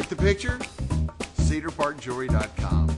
Get the picture? cedarparkjewelry.com.